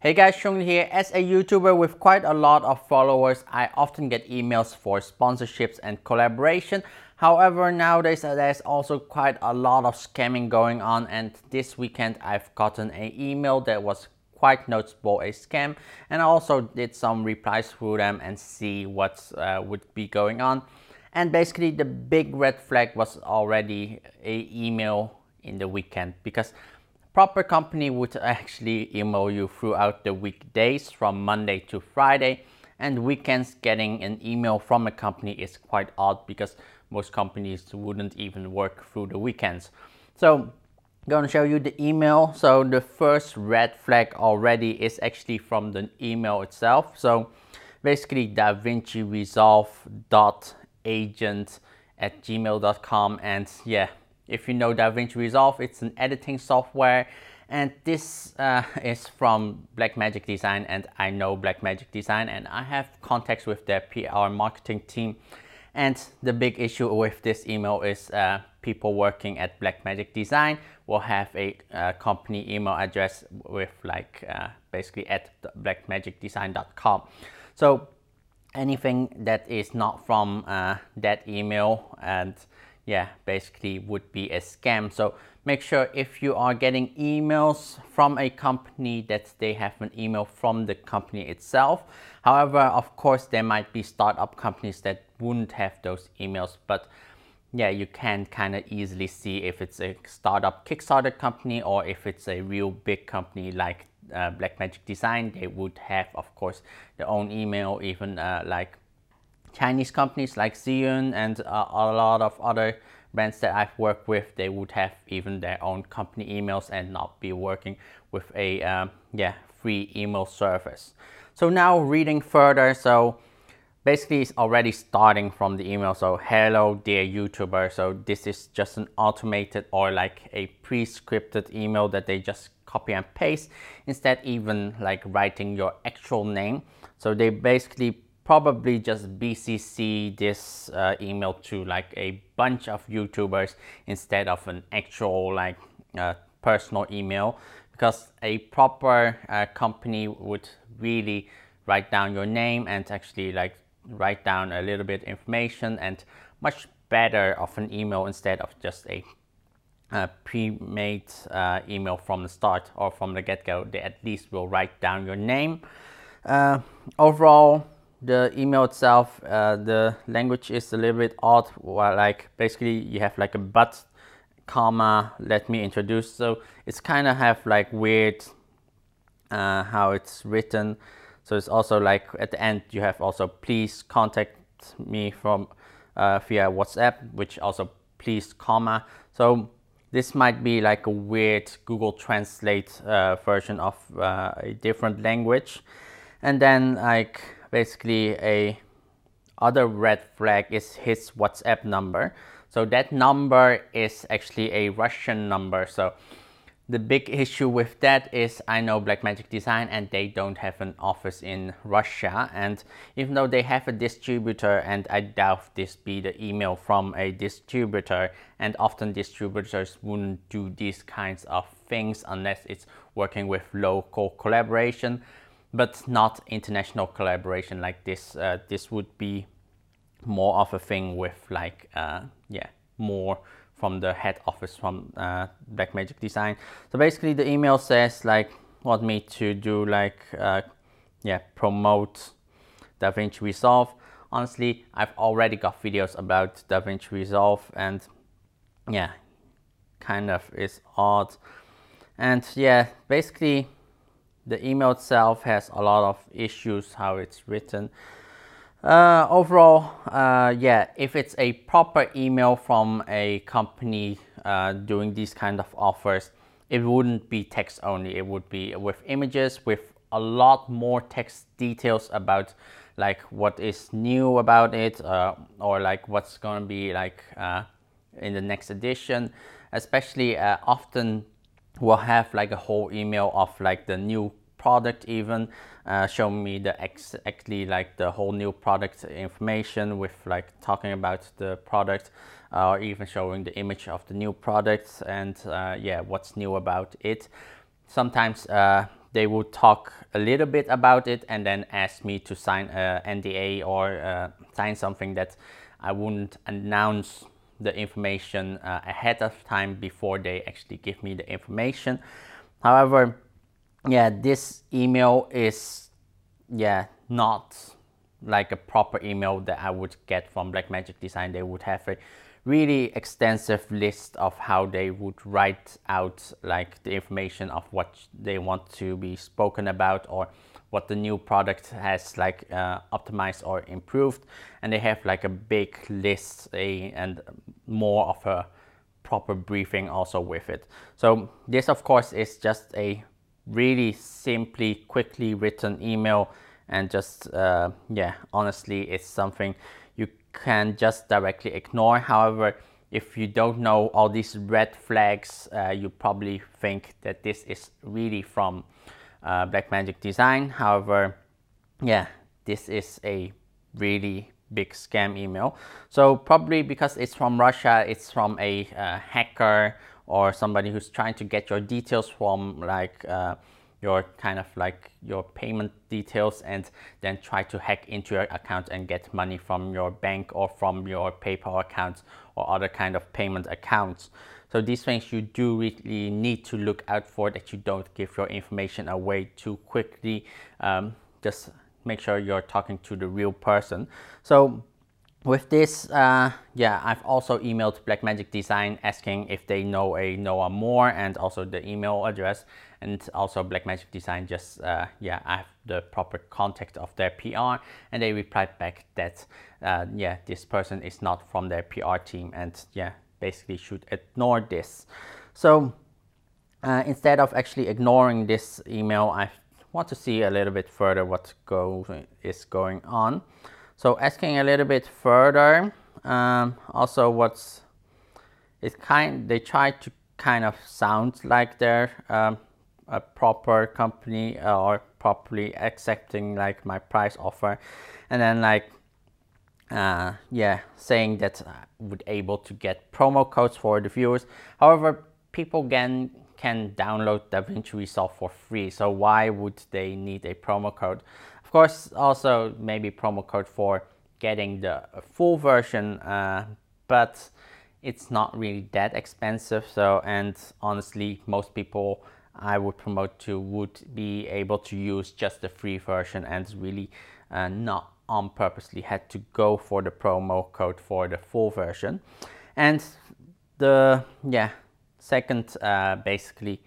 Hey guys, Chung here. As a YouTuber with quite a lot of followers, I often get emails for sponsorships and collaboration. However, nowadays uh, there's also quite a lot of scamming going on and this weekend I've gotten an email that was quite noticeable a scam and I also did some replies through them and see what uh, would be going on. And basically the big red flag was already a email in the weekend because proper company would actually email you throughout the weekdays from Monday to Friday and weekends getting an email from a company is quite odd because most companies wouldn't even work through the weekends. So I'm going to show you the email. So the first red flag already is actually from the email itself. So basically DaVinci Resolve dot agent at gmail.com and yeah if you know DaVinci Resolve, it's an editing software and this uh, is from Blackmagic Design and I know Blackmagic Design and I have contacts with their PR marketing team and the big issue with this email is uh, people working at Blackmagic Design will have a uh, company email address with like uh, basically at blackmagicdesign.com. So anything that is not from uh, that email and yeah, basically would be a scam. So make sure if you are getting emails from a company that they have an email from the company itself. However, of course, there might be startup companies that wouldn't have those emails, but yeah, you can kind of easily see if it's a startup Kickstarter company or if it's a real big company like uh, Blackmagic Design. They would have, of course, their own email, even uh, like Chinese companies like Zhiyun and uh, a lot of other brands that I've worked with, they would have even their own company emails and not be working with a um, yeah free email service. So now reading further, so basically it's already starting from the email. So hello dear YouTuber. So this is just an automated or like a pre-scripted email that they just copy and paste instead even like writing your actual name. So they basically probably just BCC this uh, email to like a bunch of YouTubers instead of an actual like uh, personal email because a proper uh, company would really write down your name and actually like write down a little bit information and much better of an email instead of just a uh, pre-made uh, email from the start or from the get-go. They at least will write down your name. Uh, overall the email itself, uh, the language is a little bit odd. Well, like basically you have like a but, comma, let me introduce. So it's kind of have like weird uh, how it's written. So it's also like at the end you have also please contact me from uh, via WhatsApp, which also please comma. So this might be like a weird Google Translate uh, version of uh, a different language. And then like basically a other red flag is his WhatsApp number. So that number is actually a Russian number. So the big issue with that is I know Blackmagic Design and they don't have an office in Russia. And even though they have a distributor and I doubt this be the email from a distributor and often distributors wouldn't do these kinds of things unless it's working with local collaboration but not international collaboration like this. Uh, this would be more of a thing with like, uh, yeah, more from the head office from uh, Blackmagic Design. So basically the email says like, want me to do like, uh, yeah, promote DaVinci Resolve. Honestly, I've already got videos about DaVinci Resolve and yeah, kind of is odd. And yeah, basically the email itself has a lot of issues how it's written. Uh, overall, uh, yeah, if it's a proper email from a company uh, doing these kind of offers, it wouldn't be text only. It would be with images, with a lot more text details about like what is new about it uh, or like what's going to be like uh, in the next edition. Especially uh, often we'll have like a whole email of like the new product even uh, show me the exactly like the whole new product information with like talking about the product uh, or even showing the image of the new product and uh, yeah what's new about it sometimes uh, they would talk a little bit about it and then ask me to sign a NDA or uh, sign something that I wouldn't announce the information uh, ahead of time before they actually give me the information. However, yeah, this email is yeah not like a proper email that I would get from Blackmagic Design. They would have a really extensive list of how they would write out like the information of what they want to be spoken about or what the new product has like uh, optimized or improved and they have like a big list a, and more of a proper briefing also with it so this of course is just a really simply quickly written email and just uh, yeah honestly it's something you can just directly ignore. However, if you don't know all these red flags, uh, you probably think that this is really from uh, Blackmagic Design. However, yeah, this is a really big scam email. So probably because it's from Russia, it's from a uh, hacker or somebody who's trying to get your details from like uh, your kind of like your payment details and then try to hack into your account and get money from your bank or from your PayPal accounts or other kind of payment accounts. So these things you do really need to look out for that you don't give your information away too quickly. Um, just make sure you're talking to the real person. So with this, uh, yeah, I've also emailed Blackmagic Design asking if they know a Noah Moore and also the email address and also Blackmagic Design just, uh, yeah, I have the proper contact of their PR and they replied back that, uh, yeah, this person is not from their PR team and yeah, basically should ignore this. So uh, instead of actually ignoring this email, I want to see a little bit further what go is going on. So asking a little bit further, um, also what's it's kind they try to kind of sound like they're um, a proper company or properly accepting like my price offer, and then like uh, yeah, saying that I would able to get promo codes for the viewers. However, people can can download DaVinci Resolve for free. So why would they need a promo code? Of course, also maybe promo code for getting the full version, uh, but it's not really that expensive. So, and honestly, most people I would promote to would be able to use just the free version and really uh, not on purposely had to go for the promo code for the full version. And the yeah second uh, basically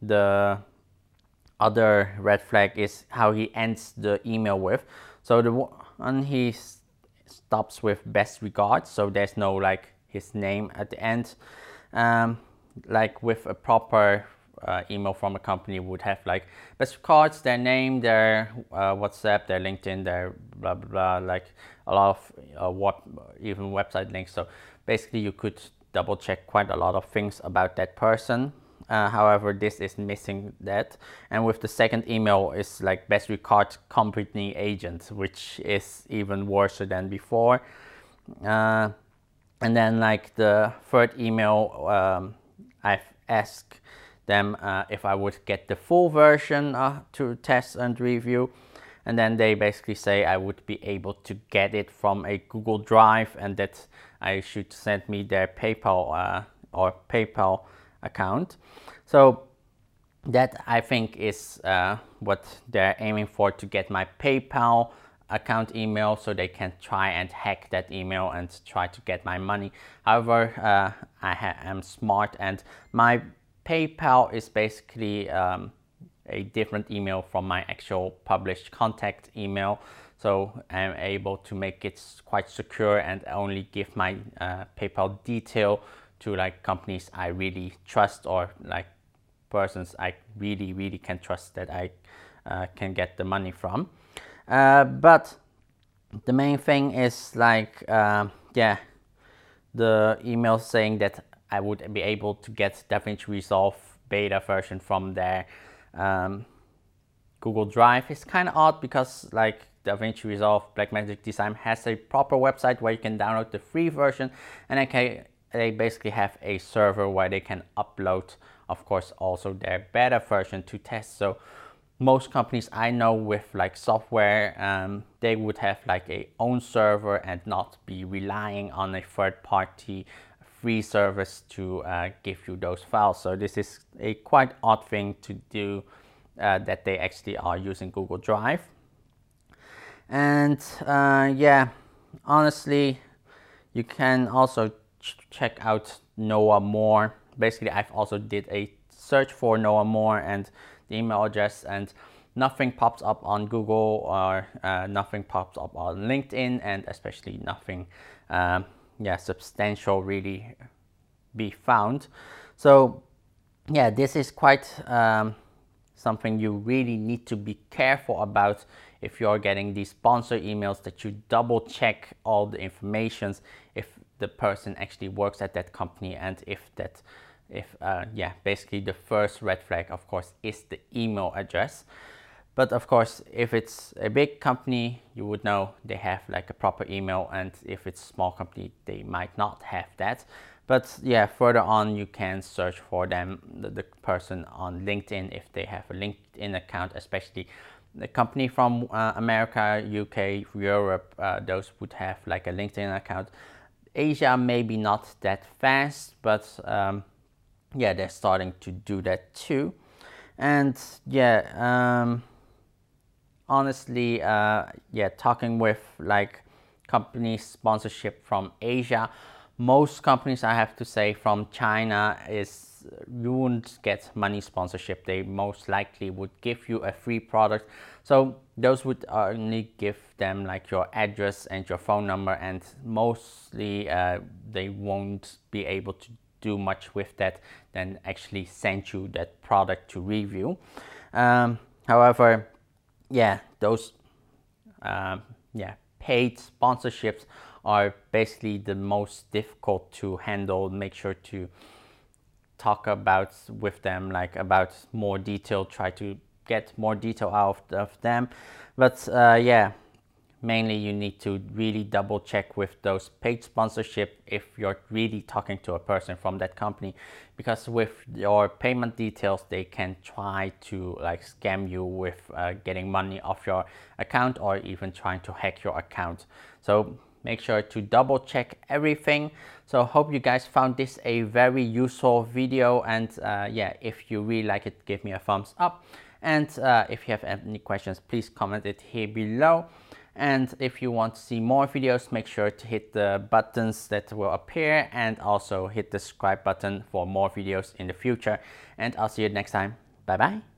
the other red flag is how he ends the email with. So the one he stops with best regards, so there's no like his name at the end. Um, like with a proper uh, email from a company would have like best regards, their name, their uh, WhatsApp, their LinkedIn, their blah blah blah, like a lot of uh, what even website links. So basically, you could double check quite a lot of things about that person uh, however, this is missing that. And with the second email is like best regard company agent, which is even worse than before. Uh, and then like the third email, um, I've asked them uh, if I would get the full version uh, to test and review. And then they basically say I would be able to get it from a Google Drive and that I should send me their PayPal uh, or PayPal account. So that I think is uh, what they're aiming for to get my PayPal account email so they can try and hack that email and try to get my money. However, uh, I am smart and my PayPal is basically um, a different email from my actual published contact email. So I'm able to make it quite secure and only give my uh, PayPal detail to like companies I really trust or like persons I really, really can trust that I uh, can get the money from. Uh, but the main thing is like, uh, yeah, the email saying that I would be able to get DaVinci Resolve beta version from their um, Google Drive is kind of odd because like DaVinci Resolve Blackmagic Design has a proper website where you can download the free version and I can they basically have a server where they can upload of course also their beta version to test so most companies I know with like software, um, they would have like a own server and not be relying on a third party free service to uh, give you those files. So this is a quite odd thing to do uh, that they actually are using Google Drive. And uh, yeah, honestly, you can also check out Noah Moore. Basically, I've also did a search for Noah Moore and the email address and nothing pops up on Google or uh, nothing pops up on LinkedIn and especially nothing um, yeah, substantial really be found. So yeah, this is quite um, something you really need to be careful about if you're getting these sponsor emails that you double check all the informations if the person actually works at that company and if that if uh, yeah basically the first red flag of course is the email address. But of course if it's a big company you would know they have like a proper email and if it's small company they might not have that. But yeah further on you can search for them the, the person on linkedin if they have a linkedin account especially the company from uh, america uk europe uh, those would have like a linkedin account asia maybe not that fast but um, yeah, they're starting to do that too. And yeah, um, honestly, uh, yeah, talking with like company sponsorship from Asia, most companies I have to say from China is you wouldn't get money sponsorship. They most likely would give you a free product. So those would only give them like your address and your phone number, and mostly uh, they won't be able to do much with that than actually send you that product to review. Um, however, yeah, those um, yeah paid sponsorships are basically the most difficult to handle. Make sure to talk about with them like about more detail. Try to get more detail out of them. But uh, yeah, mainly you need to really double check with those paid sponsorship if you're really talking to a person from that company. Because with your payment details they can try to like scam you with uh, getting money off your account or even trying to hack your account. So make sure to double check everything. So hope you guys found this a very useful video. And uh, yeah if you really like it give me a thumbs up and uh, if you have any questions please comment it here below and if you want to see more videos, make sure to hit the buttons that will appear and also hit the subscribe button for more videos in the future. And I'll see you next time. Bye bye.